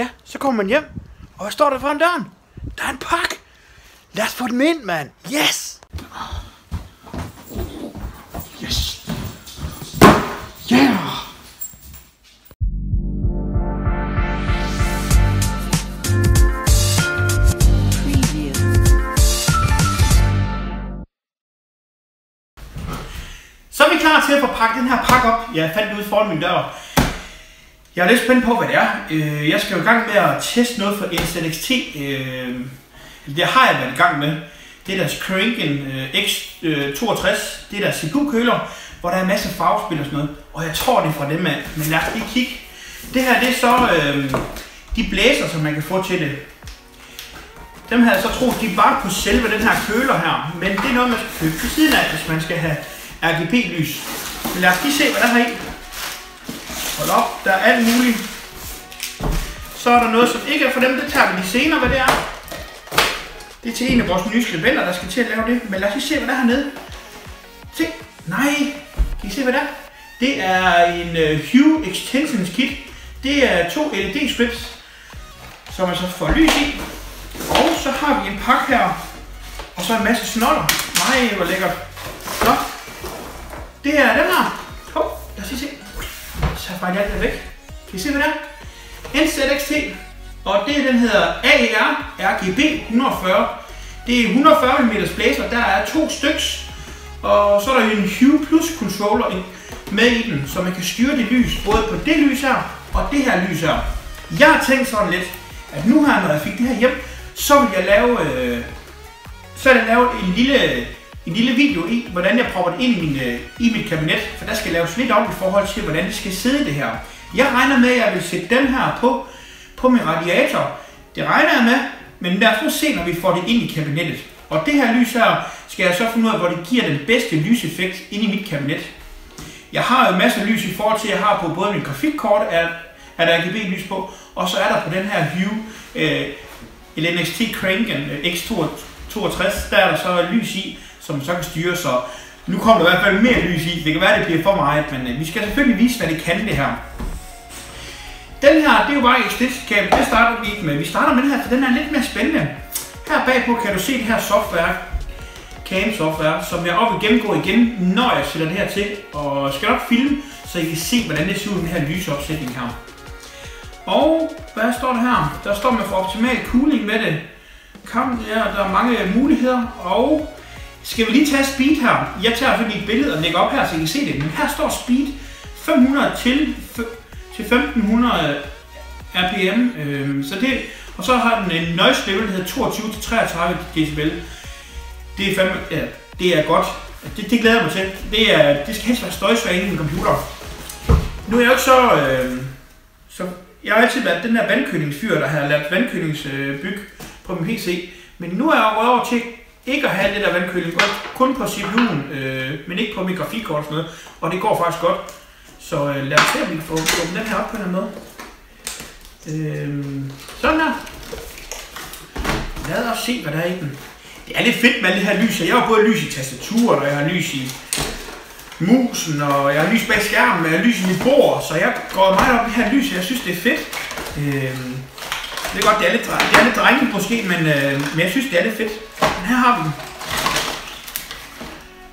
Ja, så kommer man hjem. Og hvad står der foran døren? Der er en pakke. Lad os få den ind, mand. Yes! Yes! Yeah! Preview. Så er vi klar til at få pakket den her pakke op. Jeg fandt den ude foran min dør. Jeg er lidt spændt på, hvad det er. Øh, Jeg skal jo i gang med at teste noget for NZXT. Øh, Det har jeg været i gang med. Det er deres Krinken øh, X62. Øh, det er deres CPU-køler, hvor der er masser masse farvespil og sådan noget. Og jeg tror, det er fra dem af. Men lad os lige kigge. Det her, det er så øh, de blæser, som man kan få til det. Dem havde jeg så troet, de var på selve den her køler her. Men det er noget, man skal købe til siden af, hvis man skal have RGB-lys. Men lad os lige se, hvad der er her i. Hold op, der er alt muligt. Så er der noget, som ikke er for dem. Det tager vi lige senere, hvad det er. Det er til en af vores nye skribenter, der skal til at lave det. Men lad os lige se, hvad der er hernede. Se. Nej. Kan I se, hvad der er? Det er en uh, Hue Extensions Kit. Det er to LED-strips, som man så får lys i. Og så har vi en pakke her. Og så en masse snoller. Nej, hvor lækkert. Så. Det er den her. Hov, lad os lige se tager bare alt det væk. Kan I se, hvad det er? NZXT. Og det den hedder AER RGB 140. Det er 140 mm blæser. Der er to styks. Og så er der en Hue Plus controller med i den, så man kan styre det lys, både på det lys her og det her lys her. Jeg har tænkt sådan lidt, at nu her, når jeg fik det her hjem, så vil jeg lave, øh, så vil jeg lave en lille, en lille video i, hvordan jeg propper det ind i, min, øh, i mit kabinet, for der skal laves lidt om i forhold til, hvordan det skal sidde det her. Jeg regner med, at jeg vil sætte den her på, på min radiator. Det regner jeg med, men lad os nu se, når vi får det ind i kabinettet. Og det her lys her, skal jeg så finde ud af, hvor det giver den bedste lyseffekt ind i mit kabinet. Jeg har jo masser af lys i forhold til, at jeg har på både mit grafikkort, er, er der RGB-lys på, og så er der på den her Hue øh, LNXT Kranken øh, X62, der er der så lys i, som man så kan styre, så nu kommer der i hvert fald mere lys i. Det kan være, det bliver for meget, men øh, vi skal selvfølgelig vise, hvad det kan det her. Den her, det er jo bare extension det starter vi ikke med. Vi starter med den her, for den er lidt mere spændende. Her bagpå kan du se det her software, cam software, som jeg op vil gennemgå igen, når jeg sætter det her til. Og skal nok filme, så I kan se, hvordan det ser ud med den her lysopsætning her. Og hvad står der her? Der står man for optimal cooling med det. Kom, ja, der er mange muligheder. Og skal vi lige tage speed her? Jeg tager for et billede og lægger op her, så I kan se det. Men her står speed 500 til, til 1500 RPM. Øhm, så det, og så har den en noise level, der hedder 22 til 33 decibel. Det er fandme, ja, det er godt. Det, det glæder jeg mig til. Det, er, det skal helst være støjsvær i min computer. Nu er jeg jo ikke så, øh, så... Jeg har altid været den der vandkølingsfyr, der har lavet vandkølingsbyg på min PC. Men nu er jeg over til ikke at have det der vandkøling, kun på CPU'en, øh, men ikke på mit grafikkort og sådan noget. Og det går faktisk godt. Så øh, lad os se, om vi kan få, få den her op på en eller anden måde. Øh, sådan her. Lad os se, hvad der er i den. Det er lidt fedt med alle det her lys. Jeg har både lys i tastaturet, og jeg har lys i musen, og jeg har lys bag skærmen, og jeg har lys i mit bord, så jeg går meget op i det her lys, og jeg synes, det er fedt. Øh, det er godt, det er lidt, det er lidt drenge måske, men, øh, men jeg synes, det er lidt fedt. Her har vi den.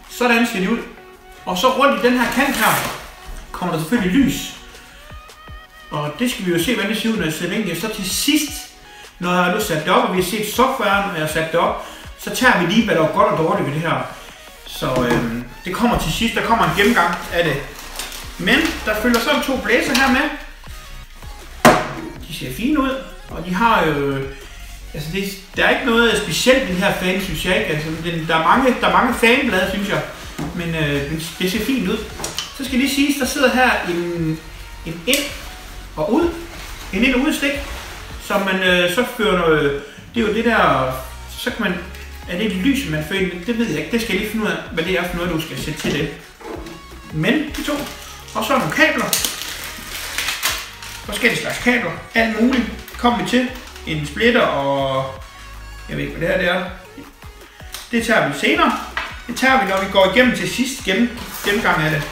Sådan ser det ud. Og så rundt i den her kant her, kommer der selvfølgelig lys. Og det skal vi jo se, hvordan det ser ud, når jeg sætter ind. Så til sidst, når jeg har nu sat det op, og vi har set softwaren, og jeg har sat det op, så tager vi lige, hvad der er godt og dårligt ved det her. Så øhm, det kommer til sidst, der kommer en gennemgang af det. Men der følger sådan to blæser her med. De ser fine ud, og de har jo altså det, der er ikke noget specielt i den her fan, synes jeg ikke. Altså, den, der, er mange, der er mange fanblade, synes jeg. Men øh, det, det ser fint ud. Så skal lige sige, der sidder her en, en ind og ud. En ind- og ud stik, som man øh, så fører noget... Det er jo det der... Så kan man er det et lys, man fører ind? Det ved jeg ikke. Det skal jeg lige finde ud af, hvad det er for noget, du skal sætte til det. Men de to. Og så nogle kabler. Forskellige slags kabler. Alt muligt. Kom vi til. En splitter og... Jeg ved ikke, hvad det her det er. Det tager vi senere. Det tager vi, når vi går igennem til sidst gennem, gennemgang af det.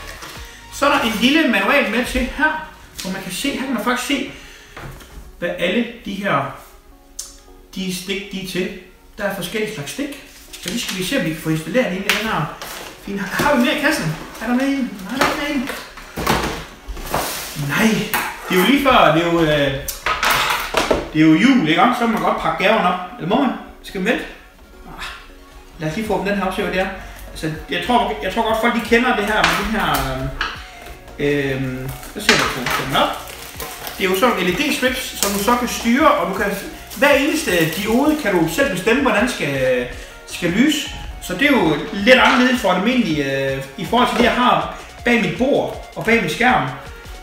Så er der en lille manual med til her, hvor man kan se, her kan man faktisk se, hvad alle de her de stik, de er til. Der er forskellige slags stik. Så vi skal vi se, om vi kan få installeret en i den her fine... Har vi mere i kassen? Er der med i? Nej, der er ikke med en. Nej, det er jo lige før, det er jo, øh, det er jo jul, ikke? Så må man godt pakke gaven op. Eller må man? Skal man vente? Ah, Lad os lige få den her og se, hvad det er. Altså, jeg tror, jeg tror godt, folk de kender det her med det her... Øh, øh, så ser jeg på den op. Det er jo sådan LED-strips, som du så kan styre, og du kan... Hver eneste diode kan du selv bestemme, hvordan skal, skal lyse. Så det er jo lidt anderledes for almindelig øh, i forhold til det, jeg har bag mit bord og bag min skærm.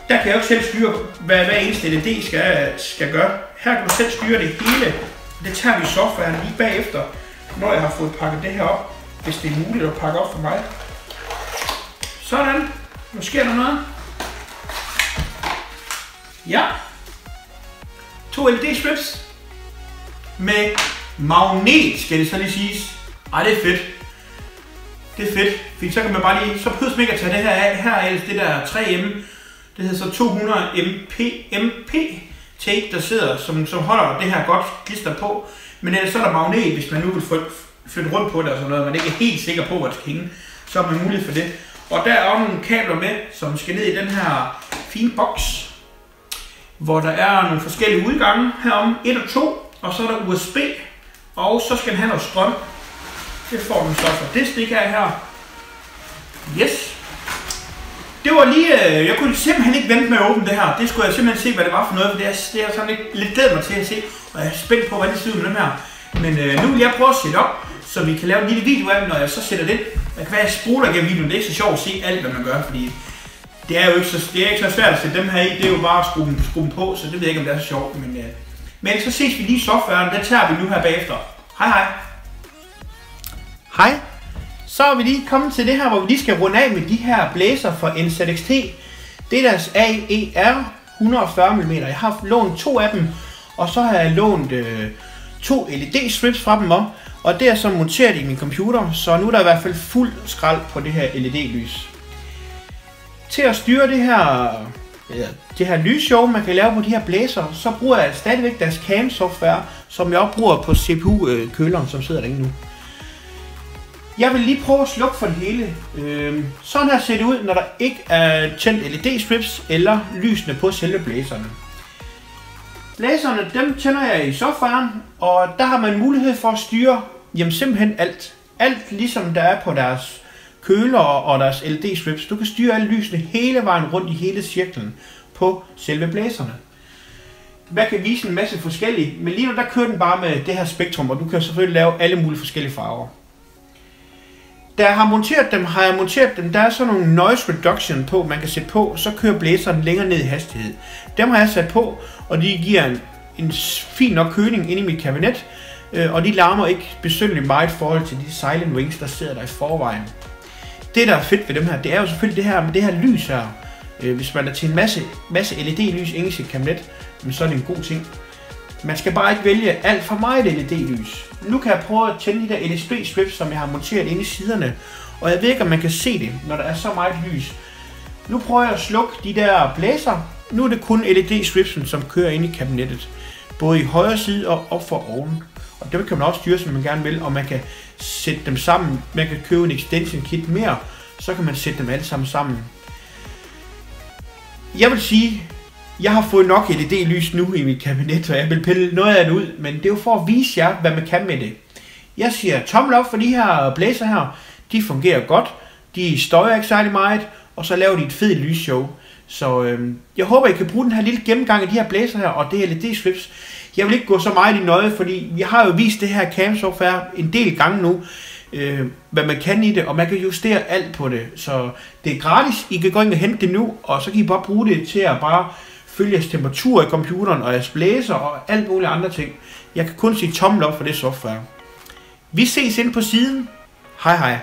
Der kan jeg jo ikke selv styre, hvad hver eneste LED skal, skal gøre. Her kan du selv styre det hele. Det tager vi i softwaren lige bagefter, når jeg har fået pakket det her op, hvis det er muligt at pakke op for mig. Sådan. Nu sker der noget. Ja. To LED-strips med magnet, skal det så lige siges. Ej, det er fedt. Det er fedt, fordi så kan man bare lige, så behøver man ikke at tage det her af. Her er det der 3M, det hedder så 200 MP, MP tape, der sidder, som, som holder det her godt klister på. Men ellers så er der magnet, hvis man nu vil flytte rundt på det og sådan noget, man ikke er helt sikker på, hvor det skal hænge, så er man mulighed for det. Og der er også nogle kabler med, som skal ned i den her fine boks, hvor der er nogle forskellige udgange herom, 1 og 2, og så er der USB, og så skal den have noget strøm. Det får den så fra det stik her. Yes. Det var lige, øh, jeg kunne simpelthen ikke vente med at åbne det her. Det skulle jeg simpelthen se, hvad det var for noget, for det er, det er sådan lidt, lidt glædet mig til at se, og jeg er spændt på, hvad det ser ud med dem her. Men øh, nu vil jeg prøve at sætte op, så vi kan lave en lille video af dem, når jeg så sætter det. Jeg kan være, at jeg spoler gennem videoen. Det er ikke så sjovt at se alt, hvad man gør, fordi det er jo ikke så, det er ikke så svært at sætte dem her i. Det er jo bare at skrue dem, skrue dem på, så det ved jeg ikke, om det er så sjovt. Men, øh, men så ses vi lige i softwaren. Den tager vi nu her bagefter. Hej hej. Hej. Så er vi lige kommet til det her, hvor vi lige skal runde af med de her blæser fra NZXT. Det er deres AER 140 mm. Jeg har lånt to af dem, og så har jeg lånt øh, to LED-strips fra dem om. Og det er så monteret i min computer, så nu er der i hvert fald fuld skrald på det her LED-lys. Til at styre det her, ja, det her lysshow, man kan lave på de her blæser, så bruger jeg stadigvæk deres CAM-software, som jeg også bruger på CPU-køleren, øh, som sidder derinde nu. Jeg vil lige prøve at slukke for det hele. Øh, sådan her ser det ud, når der ikke er tændt LED-strips eller lysene på selve blæserne. Blæserne, dem tænder jeg i sofaen, og der har man mulighed for at styre jamen simpelthen alt. Alt ligesom der er på deres køler og deres LED-strips. Du kan styre alle lysene hele vejen rundt i hele cirklen på selve blæserne. Man kan vise en masse forskellige, men lige nu der kører den bare med det her spektrum, og du kan selvfølgelig lave alle mulige forskellige farver. Da jeg har monteret dem, har jeg monteret dem, der er sådan nogle noise reduction på, man kan sætte på, så kører blæseren længere ned i hastighed. Dem har jeg sat på, og de giver en, en fin nok køling ind i mit kabinet, øh, og de larmer ikke besynderligt meget i forhold til de silent wings, der sidder der i forvejen. Det, der er fedt ved dem her, det er jo selvfølgelig det her med det her lys her. Øh, hvis man er til en masse, masse LED-lys inde i sit kabinet, så er det en god ting. Man skal bare ikke vælge alt for meget LED-lys. Nu kan jeg prøve at tænde de der LED-strips, som jeg har monteret inde i siderne. Og jeg ved ikke, om man kan se det, når der er så meget lys. Nu prøver jeg at slukke de der blæser. Nu er det kun LED-stripsen, som kører ind i kabinettet. Både i højre side og op for oven. Og det kan man også styre, som man gerne vil, og man kan sætte dem sammen. Man kan købe en extension kit mere, så kan man sætte dem alle sammen sammen. Jeg vil sige, jeg har fået nok LED-lys nu i mit kabinet, og jeg vil pille noget af det ud, men det er jo for at vise jer, hvad man kan med det. Jeg siger tommel op for de her blæser her. De fungerer godt, de støjer ikke særlig meget, og så laver de et fedt lysshow. Så øhm, jeg håber, I kan bruge den her lille gennemgang af de her blæser her, og det her LED-strips. Jeg vil ikke gå så meget i nøje, fordi vi har jo vist det her cam software en del gange nu, øh, hvad man kan i det, og man kan justere alt på det. Så det er gratis, I kan gå ind og hente det nu, og så kan I bare bruge det til at bare følge jeres temperatur i computeren og jeres blæser og alt muligt andre ting. Jeg kan kun sige tommel op for det software. Vi ses ind på siden. Hej hej.